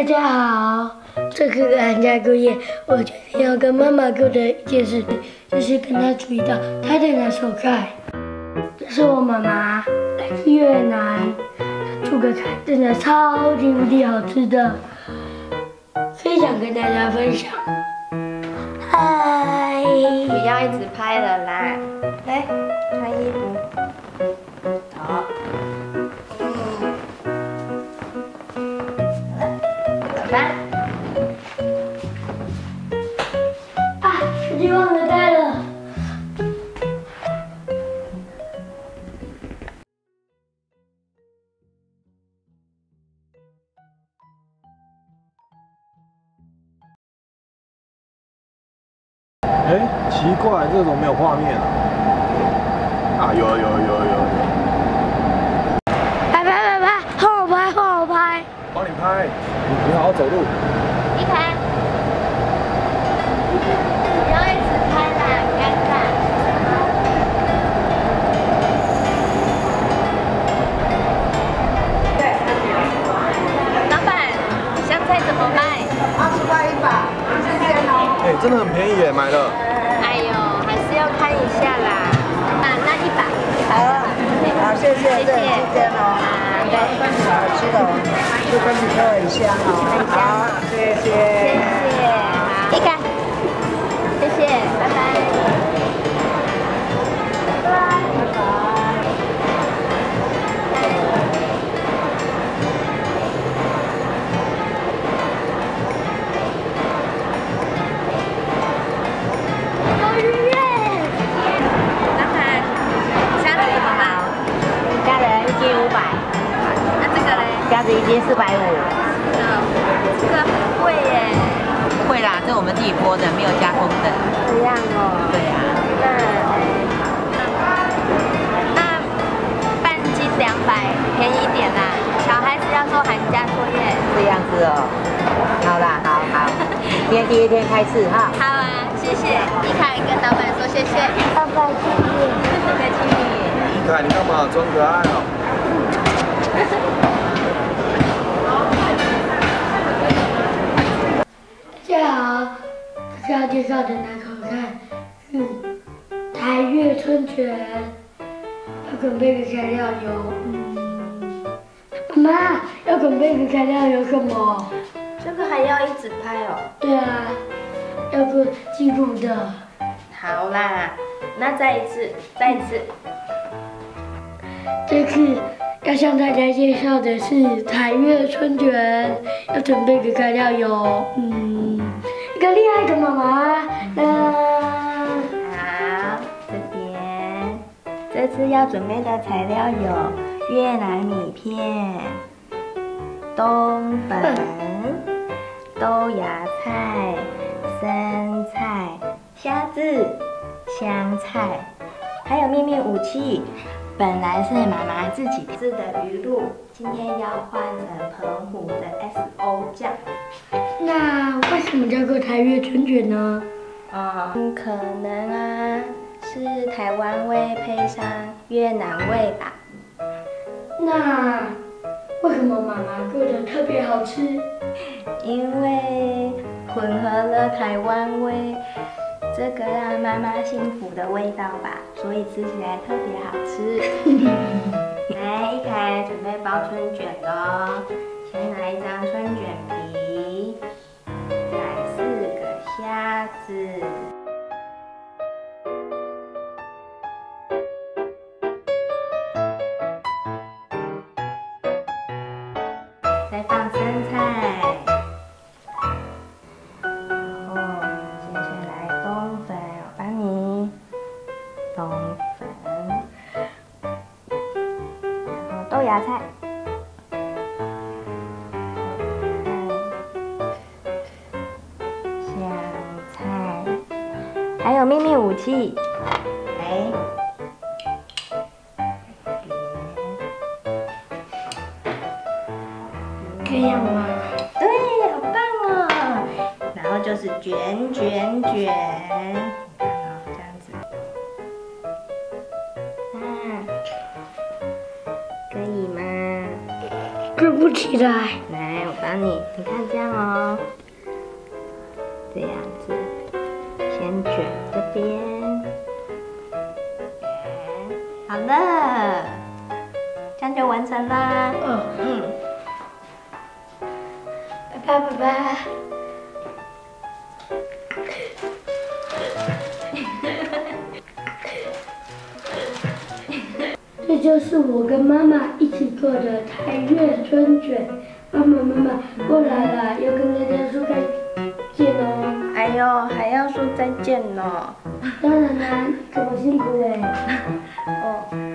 大家好，这个寒假作业，我决定要跟妈妈做的一件事情，就是跟她煮一道她的拿手菜。这是我妈妈来自越南，煮个菜真的超级无敌好吃的，非常跟大家分享。嗨，不要一直拍了啦，来穿衣服哎，奇怪，这种没有画面啊！啊，有有有有有！拍拍拍拍，换我拍，换我拍！帮你拍，你你好好走路。一拍，不要一直拍真的很便宜耶，买了。哎呦，还是要看一下啦。啊，那一百，好啊，好，谢谢，谢谢。新鲜哦。啊，对，好吃的，这跟你都很香哦。好，谢子一斤四百五。这个很贵耶。不会啦，这我们自己剥的，没有加工的。这样哦。对呀、那那半斤两百，便宜一点啦。小孩子要做寒假作业。这样子哦。好啦，好好。今天第一天开始哈。好啊，谢谢。一凯跟老板说谢谢。爸爸谢谢。不客气。一凯，你干嘛装可爱哦？介绍的那口菜是台越春卷。要准备的材料有，嗯，妈，要准备的材料有什么？这个还要一直拍哦。对啊，要做记录的。好啦，那再一次，再一次。这次要向大家介绍的是台月春卷，要准备的材料有，嗯，次要准备的材料有越南米片、冬粉、豆芽菜、生菜、虾子、香菜，还有秘密武器。本来是妈妈自己制的鱼露，今天要换成澎湖的 SO 酱。那为什么叫做台越春卷呢？嗯，可能啊是台湾味配上越南味吧。那为什么妈妈做的特别好吃？因为混合了台湾味，这个让妈妈幸福的味道吧，所以吃起来特别好吃。来，一凯准备包春卷喽，先拿一张再放生菜，然后接下来冬粉，我帮你冬粉，然后豆芽菜，香菜，还有秘密武器，这样吗？对，好棒哦！然后就是卷卷卷，你看哦，这样子，啊，可以吗？对不起来。来，我帮你，你看这样哦，这样子，先卷这边，好了，这样就完成啦。嗯，嗯，拜拜拜拜。这就是我跟妈妈一起做的太月春卷。妈妈妈妈过来了，要跟大家说再见哦。哎呦，还要说再见呢。当然啦，这么辛苦哎。哦。